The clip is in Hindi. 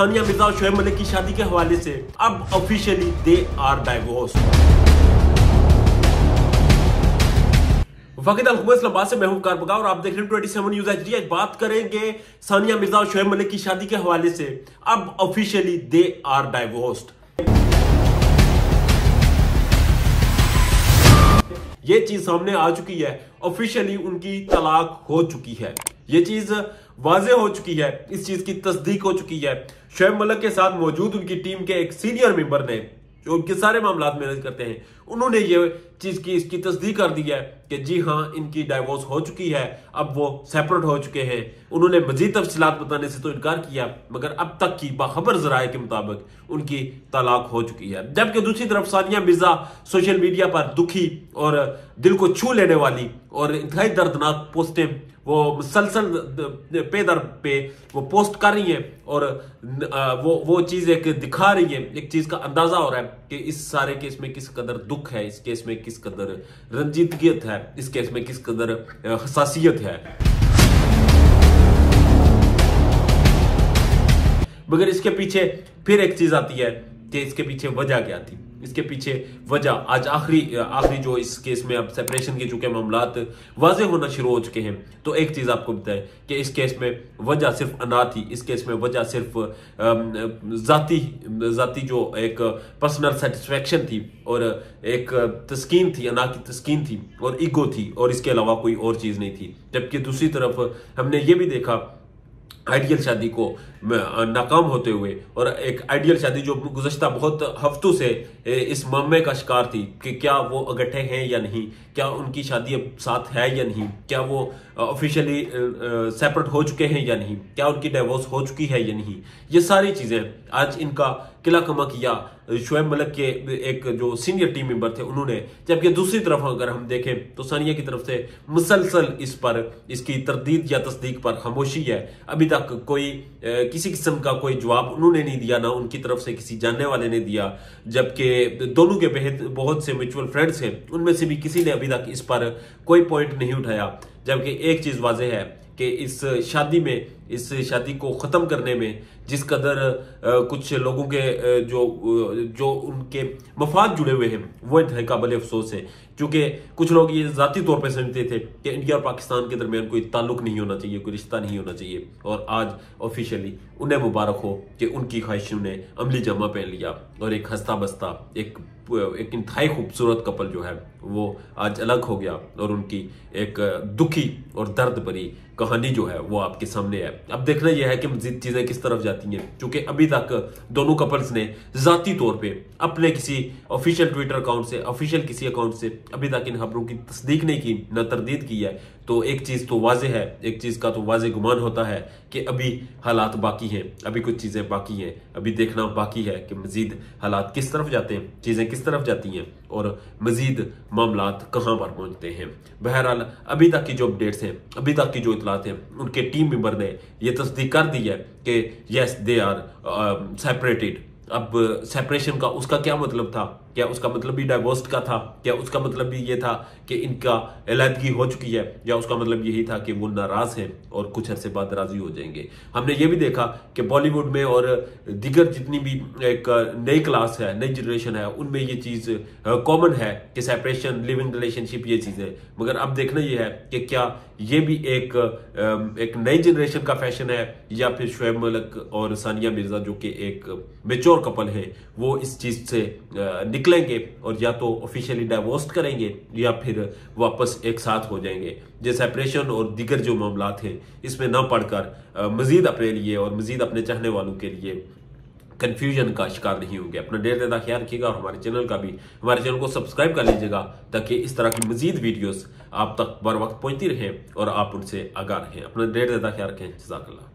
सानिया मिर्ज़ा और शोएब मलिक की शादी के हवाले से अब ऑफिशियली दे आर डाइवोर्स वकील अलहुमा इस्लामाबाद से महबूब कारबगा और आप देख रहे हैं ट्वेंटी सेवन न्यूज़ एच आज बात करेंगे सानिया मिर्ज़ा और शोएब मलिक की शादी के हवाले से। अब ऑफिशियली दे आर डाइवोर्स्ड ये चीज़ सामने आ चुकी है। ऑफिशियली उनकी तलाक हो चुकी है। ये चीज़ वाजे हो चुकी है, इस चीज़ की तस्दीक हो चुकी है। शोएब मलक के साथ मौजूद उनकी टीम के एक सीनियर मेंबर ने, जो उनके सारे मामला मैनेज करते हैं, उन्होंने ये चीज़ की इसकी तस्दीक कर दी है कि जी हाँ इनकी डाइवोर्स हो चुकी है, अब वो सेपरेट हो चुके हैं। उन्होंने मजीद तफसीलात बताने से तो इनकार किया, मगर अब तक की बाखबर जराए के मुताबिक उनकी तलाक हो चुकी है। जबकि दूसरी तरफ़ सानिया मिर्ज़ा सोशल मीडिया पर दुखी और दिल को छू लेने वाली और इंतहाई दर्दनाक पोस्टें, वो मुसलसल पे दर पे वो पोस्ट कर रही है और वो वो चीज़ एक दिखा रही है। एक चीज़ का अंदाज़ा हो रहा है कि इस सारे केस में किस कदर दुख है, इस केस में किस कदर रंजीदगियत है, इस केस में किस कदर हसासीत है। मगर इसके पीछे फिर एक चीज़ आती है, कि इसके पीछे वजह क्या थी? इसके पीछे वजह, आज आखिरी आखिरी जो इस केस में अब सेपरेशन के चुके मामला वाजे होना शुरू हो चुके हैं। तो एक चीज़ आपको बताएँ कि इस केस में वजह सिर्फ़ अना थी इस केस में वजह सिर्फ़ जाती जाती जो एक पर्सनल सेटिस्फेक्शन थी और एक तस्कीन थी अना की तस्कीन थी और ईगो थी और इसके अलावा कोई और चीज़ नहीं थी। जबकि दूसरी तरफ़ हमने ये भी देखा आइडियल शादी को नाकाम होते हुए और एक आइडियल शादी जो गुजशत बहुत हफ्तों से इस मामे का शिकार थी कि क्या वो इकट्ठे हैं या नहीं? क्या उनकी शादी अब साथ है या नहीं? क्या वो ऑफिशियली सेपरेट हो चुके हैं या नहीं? क्या उनकी डाइवोर्स हो चुकी है या नहीं? ये सारी चीज़ें आज इनका किला कमा किया शोएब मलिक के एक जो सीनियर टीम मेंबर थे, उन्होंने, जबकि दूसरी तरफ़ अगर हम देखें तो सानिया की तरफ़ से मुसलसल इस पर इसकी तरदीद या तस्दीक पर खामोशी है। अभी तक कोई किसी किस्म का कोई जवाब उन्होंने नहीं दिया, ना उनकी तरफ़ से किसी जानने वाले ने दिया, जबकि दोनों के बेहद, बहुत से म्यूचुअल फ्रेंड्स हैं, उनमें से भी किसी ने अभी तक इस पर कोई पॉइंट नहीं उठाया। जबकि एक चीज़ वाजह है कि इस शादी में इस शादी को ख़त्म करने में, जिस कदर कुछ लोगों के जो जो उनके मफाद जुड़े हुए हैं, वो काबिल अफसोस है। क्योंकि कुछ लोग ये ज़ाती तौर पर समझते थे कि इंडिया और पाकिस्तान के दरमियान कोई ताल्लुक नहीं होना चाहिए, कोई रिश्ता नहीं होना चाहिए। और आज ऑफिशियली उन्हें मुबारक हो कि उनकी ख्वाहिशों ने अमली जमा पहन लिया और एक हंसता बस्ता एक एक इंतहाई खूबसूरत कपल जो है, वो आज अलग हो गया और उनकी एक दुखी और दर्द भरी कहानी जो है, वो आपके सामने है। अब देखना यह है कि मजीद चीज़ें किस तरफ़ जाती हैं। क्योंकि अभी तक दोनों कपल्स ने जाती तौर पे अपने किसी ऑफिशियल ट्विटर अकाउंट से ऑफिशियल किसी अकाउंट से अभी तक इन खबरों की तस्दीक नहीं की, न तरदीद की है। तो एक चीज़ तो वाजे है, एक चीज़ का तो वाजे गुमान होता है कि अभी हालात बाकी हैं, अभी कुछ चीज़ें बाकी हैं, अभी देखना बाकी है कि मजीद हालात किस तरफ़ जाते हैं, चीज़ें किस तरफ़ जाती हैं और मजीद मामला कहाँ पर पहुँचते हैं। बहरहाल, अभी तक की जो अपडेट्स हैं, अभी तक की जो इतलात हैं, उनके टीम मेंबर ने यह तस्दीक कर दी है कि यस दे आर सेपरेटेड अब सेपरेशन का उसका क्या मतलब था? क्या उसका मतलब भी डाइवोर्स का था? क्या उसका मतलब भी ये था कि इनका अलीहदगी हो चुकी है? या उसका मतलब यही था कि वो नाराज़ हैं और कुछ अरसे बाद राज़ी हो जाएँगे? हमने ये भी देखा कि बॉलीवुड में और दिगर जितनी भी एक नई क्लास है, नई जनरेशन है, उनमें ये चीज़ कॉमन है कि सेपरेशन लिविंग रिलेशनशिप ये चीज़ें मगर अब देखना ये है कि क्या ये भी एक एक नई जनरेशन का फ़ैशन है या फिर शुएब मलक और सानिया मिर्ज़ा जो कि एक मेच्योर कपल है, वो इस चीज़ से निकलेंगे और या तो ऑफिशियली डाइवोर्स करेंगे या फिर वापस एक साथ हो जाएँगे। जो सेपरेशन और दिगर जो मामला हैं, इसमें न पढ़कर मजीद अपने लिए और मजीद अपने चाहने वालों के लिए कन्फ्यूज़न का शिकार नहीं होंगे। अपना डेर ज़्यादा ख्याल रखिएगा और हमारे चैनल का भी। हमारे चैनल को सब्सक्राइब कर लीजिएगा ताकि इस तरह की मजीद वीडियोस आप तक बर वक्त पहुँचती रहें और आप उनसे आगाह रहें। अपना डेर ज़्यादा ख्याल रखें। जजाकल्ला